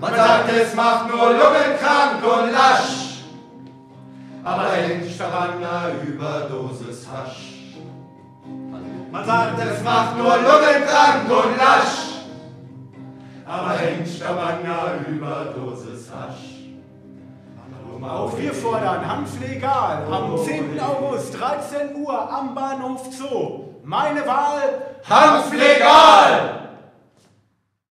Man sagt, es macht nur lungenkrank und lasch, aber hängt daran eine Überdosis Hasch. Man sagt, es macht nur lungenkrank und lasch, aber hängt daran eine Überdosis Hasch. Auch wir fordern Hanf legal am 10. August 13 Uhr am Bahnhof Zoo. Meine Wahl Hanf legal!